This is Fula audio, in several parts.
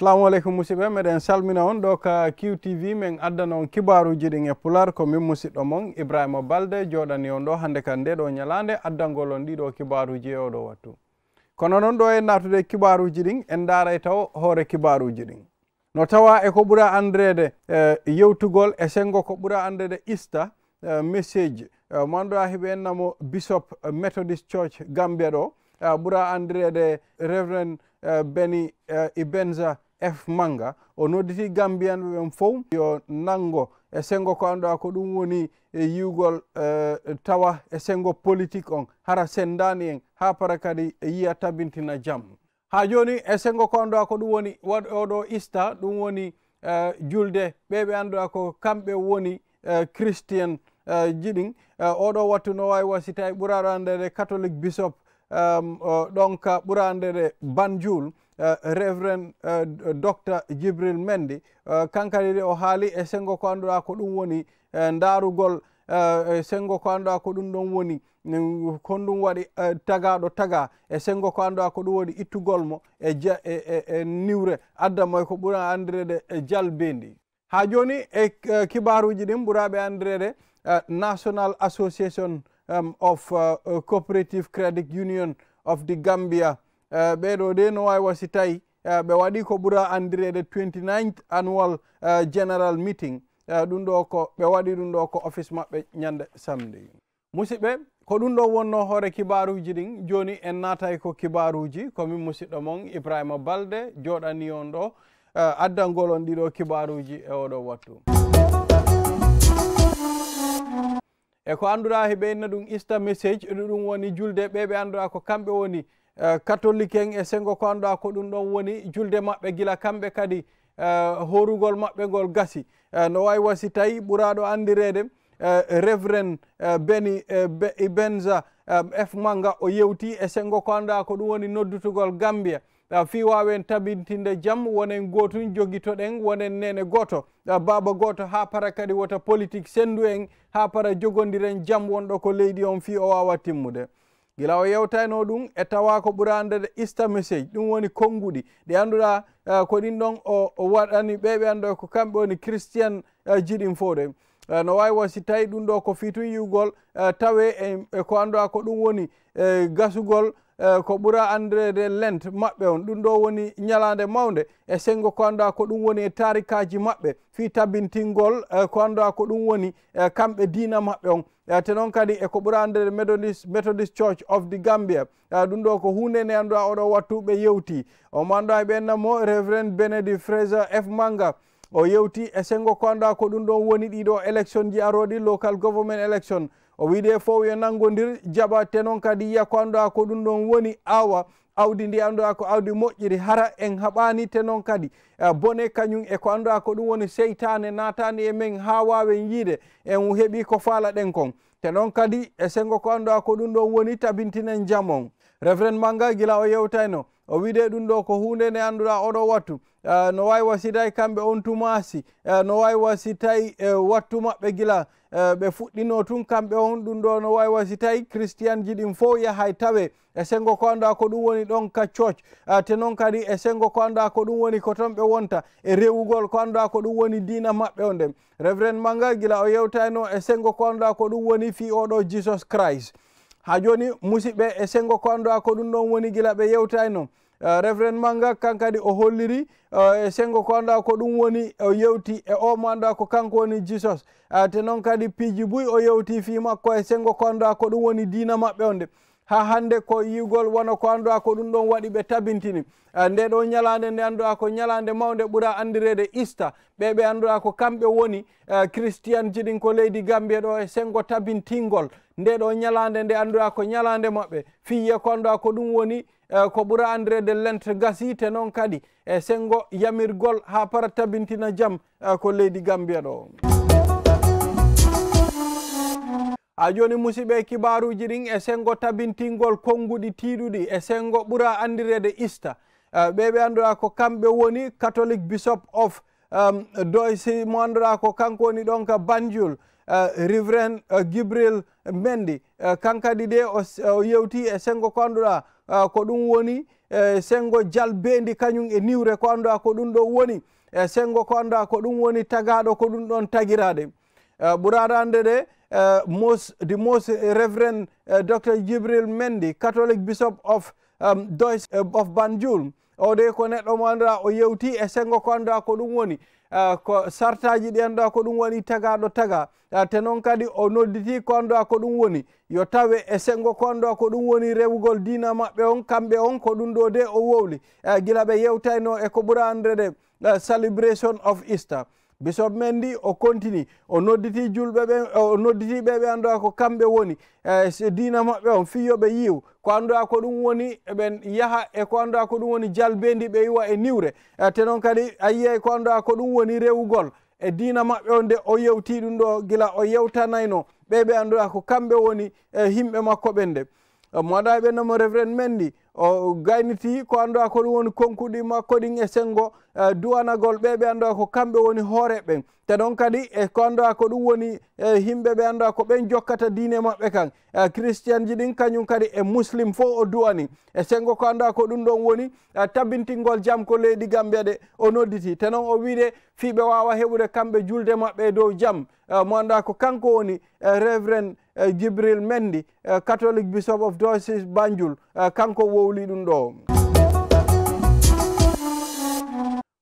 assalamu aleykum musidɓe meɗen salmina on ɗo ka qtv min addana on kibaruji ɗin e pular ko min musidɗo mon ibrahima balde joɗani on ɗo hande kan nde ɗo ñalande addangol on ɗiɗo kibaruji e oɗo wattu. Kono noon ɗo e natude kibaruji ɗin en daaray taw hoore kibaruji ɗin. No tawa eko ɓura andrede e, yewtugol e sengo ko ɓura andrede ista e, message e, manduɗa heeɓi ennamo bishop methodist church gambia ɗo ɓura andirede reverend beni ibenza f manga. O nodditi gambiyanɓe ɓen fof yo nango e sengo ko annduɗa ko ɗum woni e yiwgol e, e tawa e sengo politique on. Hara sendani en ha para kadi e yiya tabintina jaam ha joni e sengo ko annduɗa ko ɗum woni waɗ oɗo ista ɗum woni julde. Ɓe ɓe annduɗa ko kamɓe woni christian jiɗin. Oɗo wattu no wawi wasita e ɓuraɗo andede catholique bishop ɗonka ɓuraɗede banjul. Eh, revren eh, eh, docteur djibril mendi kankadi de o haali e sengo ko annduɗa ko ɗum woni ndaarugol e sengo ko annduɗa ko ɗum ɗon woni mm, kon ɗum waɗi tagaɗo taga e sengo ko annduɗa ko ɗum woni ittugol mo e e, e, e niwre. Addamo ko ɓuura andirede jalbendi ha joni e kibaruji ɗin ɓuraɓe andirede national association um, of uh, cooperative credit union of the gambia. Eh, ɓeɗo de no wawi wasi tawi eh, ɓe waɗi ko ɓuura andirede 29th annual eh, general meeting. Ɗum ɗo ko ɓe waɗi ɗum ɗo ko office maɓɓe ñande samedi. Musidɓe ko ɗum ɗo wonno hoore kibaruji ɗin joni en natay ko kibaruji komin musidɗo mon ibrahima balde joɗani on ɗo. Addangol on ɗiɗo kibaruji e oɗo wattu. E ko annduɗa heɓe inna ɗum ista message ɗo ɗum woni julde ɓe ɓe annduɗa ko kamɓe woni Eh, catholique en e sengo ko annduɗa ko ɗum ɗon woni julde maɓɓe gila kamɓe kadi eh, horugol maɓɓe ngol gasi. Eh, no wawi wasi tawi ɓuraɗo andirede revren beni ibenza f manga o yewti e sengo ko annduɗa ko ɗum woni noddutugol gambia. Fi wawen tabintinde jaam wonen gotun joguitoɗen wonen nene goto. Baba goto ha para kadi wota politique sendu en ha para jogodiren jaam wonɗo ko leydi on fi o wawa timmude. gila o yewtayno ɗum e tawa ko ɓura andede ista message ɗum woni konnguɗi. Ɗi annduɗa e, ko ɗin ɗon o waɗani ɓe ɓe ko kamɓe woni christian e, jiɗin fo ɗen no wawi won si tawi ɗum ɗo ko fitun yiwgol e, tawe e ko annduɗa ko ɗum woni gasugol Eh, ko ɓura andrede lent maɓɓe on. Ɗum ɗo woni ñalade mawde. E sengo ko annda ko ɗum woni e tarikaji maɓɓe fi tabintingol eh, ko annda ko ɗum woni eh, kamɓe dina maɓɓe on. Te noon kadi eko ɓura andrede methodist, methodist church of the gambia. Ɗum ɗo ko hunde nde annduɗa oɗo wattu ɓe yewti. Omo annduɗa e ɓennamo reverend benedict fraser f. Manga. O yewti e sengo ko annduɗa ko ɗum ɗon woni ɗiɗo élection ji aroɗi local government élection o wiide fof yo nanngodir jaɓa te noon kadi yiya ko annduɗa ko ɗum ɗon woni awa. Awdi ndi annduɗa ko awdi moƴƴiri hara en haɓani te noon kadi. E, bone kañum e ko annduɗa ko ɗum woni seytane natani e men ha wawen yiide en heeɓi ko faala ɗen kon. Te noon kadi e sengo ko annduɗa ko ɗum ɗon woni tabintinen jam on. Révrend manga gila o yewtayno o wiide ɗum ɗo ko hunde nde annduɗa oɗo wattu eh, no wawi wasi tawi kamɓe on tumasi no wawi wasi tawi e wattu maɓɓe gila. Ɓe fuɗɗino tun kamɓe on ɗum ɗo no wawi wasi tawi christian ji ɗin fof yahay tawe. E sengo ko annduɗa ko woni ka church. Eh, te noon kadi e ko annduɗa ko ɗum woni ko wonta. E rewugol ko ko woni dina maɓɓe o nden révrend manga gila o yewtayno e sengo ko annduɗa ko woni fi jesus christ ha joni musidɓe e sengo ko annduɗa ko ɗum ɗon woni guila ɓe yewtayno uh, reverend manga kankadi o holliri uh, e sengo ko ko ɗum woni o yewti e o mo annduɗa ko kanko woni jesus. Uh, te noon kadi piiji buy o yewti fi makko e sengo ko ko ɗum woni diina maɓɓe on nde ha hande ko yigol wona ko annduɗa ko ɗum ɗon waɗi ɓe tabintini. Eh, nde ɗo ñalande nde annduɗa ko ñalande mawde ɓuura andirede ista ɓe ɓe annduɗa ko kamɓe woni eh, christian ji ɗin ko leydi gambie ɗo e sengo tabintingol. Nde ɗo ñalande nde annduɗa ko ñalande maɓɓe. Fiye ko annduɗa ko ɗum woni eh, ko ɓuura andirede lente gasite noon kadi e sengo yamirgol ha para tabintina jaam ko leydi gambie ɗo. ha joni musidɓe kibaruji ɗin e sengo tabintingol konnguɗi tiiɗuɗi e sengo ɓuura andirede ista eh, ɓe ɓe annduɗa ko kamɓe woni catholique bishop of um, doysi mo annduɗa ko kanko woni ɗon ka banjul eh, uh, rivrain uh, eh, gibril mendi uh, kankadi de o uh, yewti e sengo ko annduɗa ko ɗum woni uh, sengo jalbendi kañum e niwre ko annduɗa ko ɗum ɗo woni e sengo ko annduɗa ko ɗum woni tagaɗo ko ɗum ɗon tagiraɗe uh, ande de Eh, mos most, the most eh, Reverend eh, uh, Dr. Jibril Mendi, Catholic Bishop of um, Deutsch, uh, of Banjul, oɗo ko neɗɗo mo annduɗa o yewti e sengo ko annduɗa ko ɗum woni. Uh, ko sartaji ɗi annduɗa ko ɗum woni tagaɗo taga. Uh, te noon kadi o nodditi ko annduɗa ko ɗum woni. Yo tawe e sengo ko annduɗa ko ɗum woni rewugol dina maɓɓe on kamɓe on ko ɗum ɗo de o wowli. Uh, gila ɓe yewtayno e ko ɓuura andrede celebration of easter. bisop men ndi o continue o nodditi julɓe ɓe o nodditi ɓe ɓe annduɗa ko kamɓe woni e dina maɓɓe on fiyoɓe yiw ko annduɗa ko ɗum woni ɓen yaha e ko annduɗa ko ɗum woni jalbendi ɓe yiwa e niwre. E, te noon kadi a yiyay ko annduɗa ko ɗum woni rewugol e dina maɓɓe on nde o yewti ɗum ɗo gila o yewtanayno ɓe ɓe annduɗa ko kamɓe woni e himɓe makko ɓen nde. Mo waɗaɓe nomo revren men ndi o gayniti ko annduɗa ko ɗum woni konkuɗi makko ɗin e senngo e duwanagol ɓe ɓe annduɗa ko kamɓe woni hoore ɓen. Te noon kadi e ko annduɗa ko ɗum woni e yimɓe ɓe annduɗa ko ɓen jokkata diine maɓɓe kan. E christian ji ɗin kañum kadi e muslim fof o duwani. E senngo ko annduɗa ko ɗum ɗon woni tabintingol jam ko leydi gambia ɗe o nodditi. Te noon o wiide fiiɓe wawa heɓude kamɓe julde maɓɓe e dow jam mo annduɗa ko kanko woni reverend jibril mendi catholic bishop of dosis banjul. Kanko wowi fewli ɗum ɗo.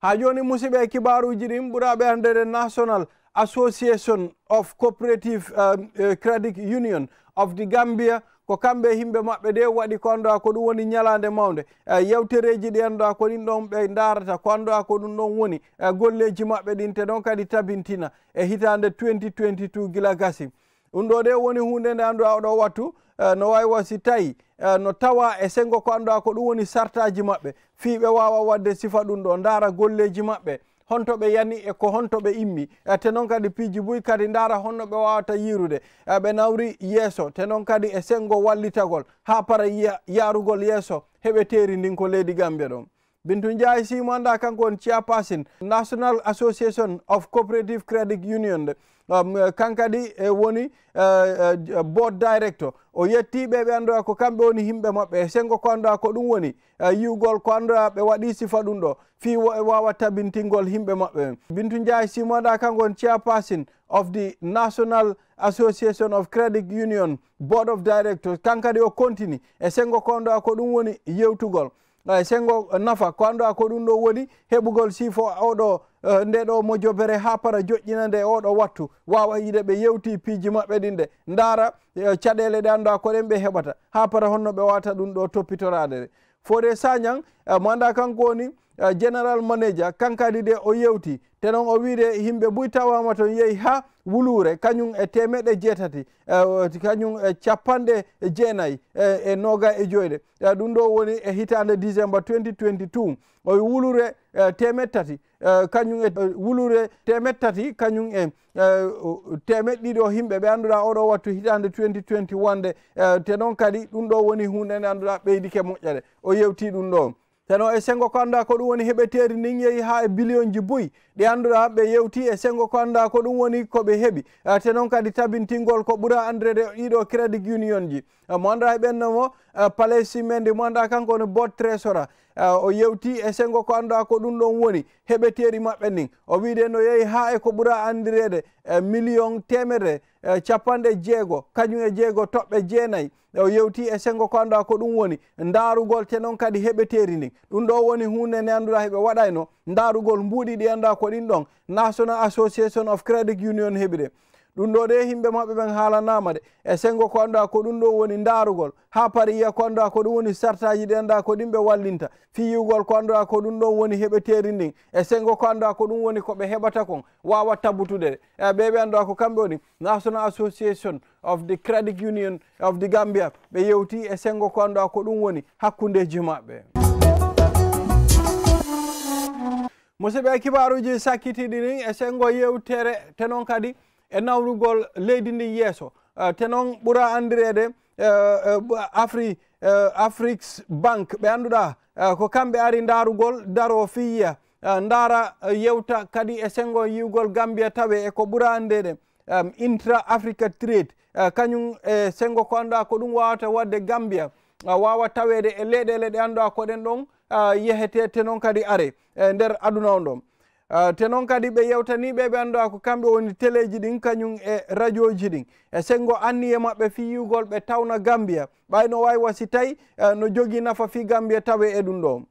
Ha joni musidɓe kibaruji ɗin ɓuraɓe andede national association of cooperative um, uh, credit union of the gambia. Ko kamɓe yimɓe maɓɓe de waɗi ko annduɗa ko ɗum woni ñalade mawde eh, yewtereji ɗi annduɗa ko ɗin ɗon ɓe darata ko annduɗa ko ɗum ɗon woni golleji maɓɓe ɗin te ɗon kadi tabintina e hitande 2022 gila gasi. Ɗum ɗo de woni hunde nde annduɗa oɗo wattu uh, no wawi wasi tawi uh, no tawa e sengo ko annduɗa ko ɗum woni sartaji maɓɓe. Fiiɓe wawa wadde sifa ɗum ɗo ndaara golleji maɓɓe. Honto ɓe yani e ko honto ɓe immi. Uh, te noon kadi piiji buy kadi ndaara honno ɓe wawata yirude. Ɓe nawri yeeso te noon kadi e sengo wallitagol ha para yarugol yeeso heɓe teeri ndin ko leydi gambia ɗon bintu ndiaye simanda kanko won chairperson national association of cooperative credit union. De um, kankadi e woni uh, uh, board director. O yettiɓe ɓe anndoya ko kamɓe woni himɓe maɓɓe. Sengo ko anndoya ko ɗum woni e, uh, yiwgol ko anndoya ɓe waɗi sifa ɗum ɗo. Fi wawa tabintingol himɓe maɓɓe. Men bintu ndiaye simanda kanko won chairperson of the national association of credit union board of directors. Kankadi o continue. E sengo ko anndoya ko ɗum woni yewtugol. ay sengo eh, nafa. Ko anndu ko ɗum ɗo woni heɓugol sifo oɗo eh, nde ɗo mojobere ha para joƴƴina nde oɗo wattu. Wawa yiide ɓe yewti piiji maɓɓe ɗin ɗe ndaara eh, caɗele ɗe anndu ko ɗen ɓe heɓata. Ha para honno ɓe wata ɗum ɗo toppitorade nde. Fode sagnan mo anda kanko woni Eh, général manager kankadi de o yewti te noon o wiide yimɓe ɓuy tawama toon yeehi ha wuluure kañum e temeɗe jeetati eh, kañum e capanɗe jeenayyi eh, e noga e joyɗe. Ɗum ɗo woni e hitande décembre 2022 o wuluure temed tati kañum e wuluure temed tati kañum e temed ɗiɗo himɓe ɓe annduɗa oɗo wattu hitande 2021 de te noon kadi ɗum ɗo woni hunde nde annduɗa ɓeydike moƴƴere. O yewti ɗum ɗo. teno e sengo ko annda ko ɗum woni heɓeteri ndin yeehi ha e billion ji buyi ɗi annduɗa ɓe yewti e sengo ko annda ko ɗum woni koɓe heeɓi ah, te noon kadi tabintingol ko ɓuura andrede ɗiɗo crédit union ji ah, mo annduɗa annda e ɓennomo palais cimende mo ah, annduɗa kanko woni bot trésora. O yewti e sengo ko annduɗa ko ɗum ɗon woni heɓeteri maɓɓe ndin o wiide no yeehi ha e ko ɓuura andirede million temere capanɗe jeego kañum e jeego toɓɓe jeenayyi o yewti e sengo ko annduɗa ko ɗum woni ndaarugol te noon kadi heɓeteri ndin ɗum ɗo woni hunde nde annduɗa heɓe waɗayno ndaarugol mbuuɗi ɗi annduɗa ko ɗin ɗon national association of credit union heɓi ɗe ɗum ɗo de yimɓe maɓɓe ɓen haalanama de. E sengo ko annduɗa ko ɗum ɗo woni ndaarugol. Ha pariya ko annduɗa ko ɗum woni sartaji ɗi annduɗa ko ɗin ɓe wallinta. Fiyugol ko annduɗa ko ɗum ɗon woni heɓeteri ndin. E sengo ko annduɗa ko ɗum woni koɓe heɓata kon wawa tabbutude de. E ɓe ɓe annduɗa ko kamɓe woni national association of the credit union of the gambia. Ɓe yewti e sengo ko annduɗa ko ɗum woni hakkudeji maɓɓe. Musidɓe kibaruji sakkitiɗi ni e sengo yewtere te noon kadi e nawrugol leydi ndi yeeso. Uh, te noon ɓura andirede uh, uh, afri uh, afrique banque ɓe annduɗa uh, ko kamɓe ari ndaarugol daro fiyiya uh, ndaara yewta kadi e sengo yiwgol gambia tawe e ko ɓura anndede. Um, Intra africa trade kañum e sengo ko annduɗa ko ɗum wawata wadde gambiya wawa tawede e leyɗele ɗe annduɗa koɗen ɗon yehete te noon kadi are e nder aduna on ɗon Eh, te noon kadi ɓe yewtaniɓe ɓe annduɗa ko kamɓe woni téléji ɗin kañum e radio ji ɗin. E sengo anni e maɓɓe fiyugol ɓe tawna gambia. Ɓayno wawi wasi tawi no eh, jogui nafa fi gambia tawe e ɗum ɗo.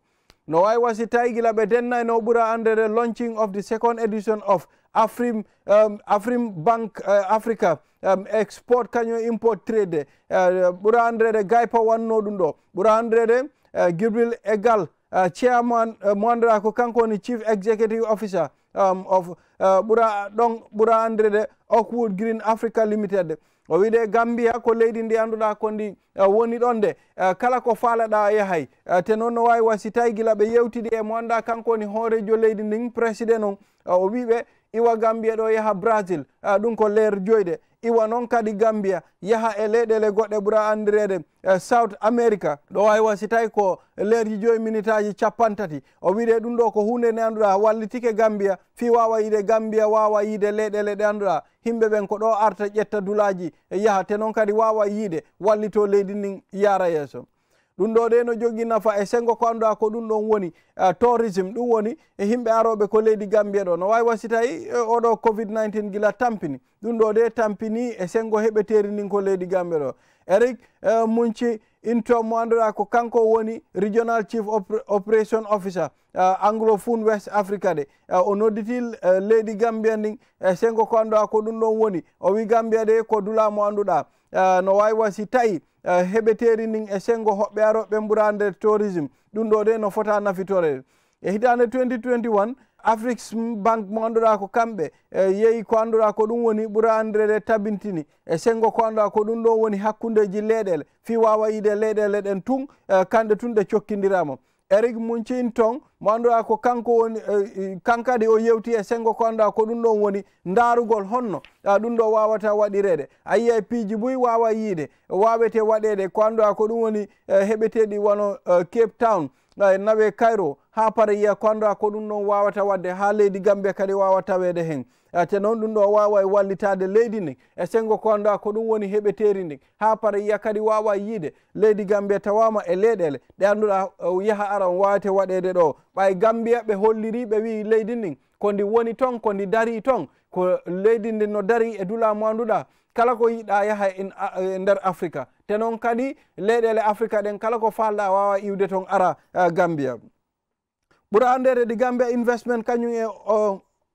No wawi wasi tawi gila ɓe denna no ɓuura andede launching of the second edition of afrim um, afrim bank uh, africa um, export kañum e import trade. Ɓuura uh, andede gaypa wanno ɗum ɗo. Ɓuura andrede uh, gibril égal Uh, chairman uh, mo annduɗa ko kanko woni chief executive officer um, of uh, ɓura ɗon ɓura andrede oakwood green africa limited. O wiide gambia ko leydi ndi annduɗa ko ndi woni ɗon de. Kala ko faalaɗa yahay. Uh, te noon no wawi wasi tawi gila ɓe yewtidi e mo annduɗa kanko woni hoorejo leydi ndin président on o wiɓe iwa gambiya ɗo yaha brazil ɗum ko leer joyɗe. Iwa noon kadi gambiya yaha e leyɗele goɗɗe ɓuura andirede e, south america. Ɗo wawi wasi tawi ko leerji joyi minute aji capantati o wiide ɗum ɗo ko hunde nde annduɗa wallitike gambiya fi wawa yiide gambiya wawa yiide leyɗele ɗe annduɗa. Himɓe ɓen ko ɗo arta ƴetta dulaji yaha. Te noon kadi wawa yiide wallito leydi ndin yara yeeso. ɗum ɗo ɗe no jogui nafa e sengo ko annduɗa ko ɗum ɗon woni e tourisme ɗum woni e himɓe aroɓe ko leydi gambia ɗo. No wawi wasi tawi e oɗo covid 19 guila tampini. Ɗum ɗo ɗe tampini e sengo heɓeteri ndin ko leydi gambia ɗo. Eric e munci intom mo annduɗa ko kanko woni regional chief operation officer anglophone west africa de o nodditi leydi gambia ndin e sengo ko annduɗa ko ɗum ɗon woni. O wi gambia ɗe ko duula mo annduɗa. No wawi wasi tawi Eh, heɓeteri ndin e sengo hoɓɓe aroɓe ɓura nder tourisme ɗum ɗo de no fota nafitore. E hitande 2021 afrique banque mo annduɗa ko kamɓe e yeehi ko annduɗa ko ɗum woni ɓura andirede tabintini. E sengo ko annduɗa ko ɗum ɗo woni hakkundeji leyɗele fi wawa yiide leyɗele ɗen tun e kanɗe tun ɗe cokkidirama eric muncin ton mo annduɗa ko kanko woni e, kankadi o yewti e sengo ko annduɗa ko ɗum ɗon woni ndarugol honno. Ɗum ɗo wawata waɗirede a yiya piiji buy wawa yiide. Wawete waɗede ko annduɗa ko ɗum woni heɓeteɗi wono cape town nawe cairo ha para yiya ko annda ko ɗum ɗon wawata wadde. Ha leydi gambia kadi wawa tawede hen. Eh, te noon ɗum ɗo wawa e wallitade leydi ndi. E sengo ko annda ko ɗum woni heɓeteri ndi. Ha para yiya kadi wawa yiide. Leydi gambia tawama e leyɗele ɗe annduɗa eh, yaha ara wawate waɗede ɗo. Ɓay gambia ɓe holliri ɓe wi leydi ndin ko ndi woni ton ko ndi dari ton. Ko leydi ndi no dari e duula mo annduɗa. Kala ko yiɗa yaha e nder africa te noon kadi leyɗele africa ɗen kala ko falɗa wawa iwde ton ara eh, gambia. ɓura andede ɗi gambia investment kañum e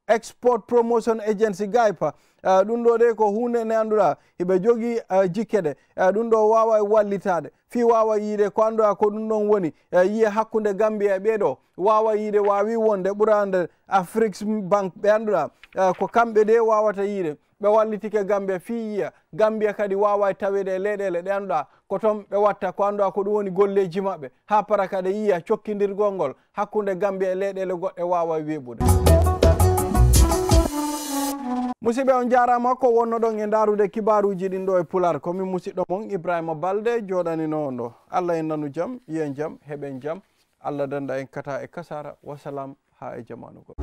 export promotion agency gaypa. E, ɗum ɗo ɗe ko hunde nde annduɗa hiɓe jogui e, jikke ɗe e, ɗum ɗo wawa wallitade fi wawa yiide ko annduɗa ko ɗum ɗon woni yiye hakkude gambia e ɓeeɗo. Wawa yiide wawi wonde ɓurande afrique banque ɓe annduɗa. Ko kamɓe de wawata yiide. ɓe wallitike gambia gambiya fiyiya gambia kadi wawa tawede e leyɗele ɗe annduɗa. Ko toon ɓe watta ko annduɗa ko ɗum woni golleji maɓɓe. Ha para kadi yiya cokkidirgol ngol hakkude gambia e leyɗele goɗɗe wawa weɓude musidɓe on jarama ko wonno ɗon e darude kibaruji ɗin ɗo e pular. Komin musidɗo mon ibrahima balde joɗanino on ɗo allah en nanu jaam yiyen jaam heɓen jaam allah danda en kata e kasara wasalam ha e jamanugol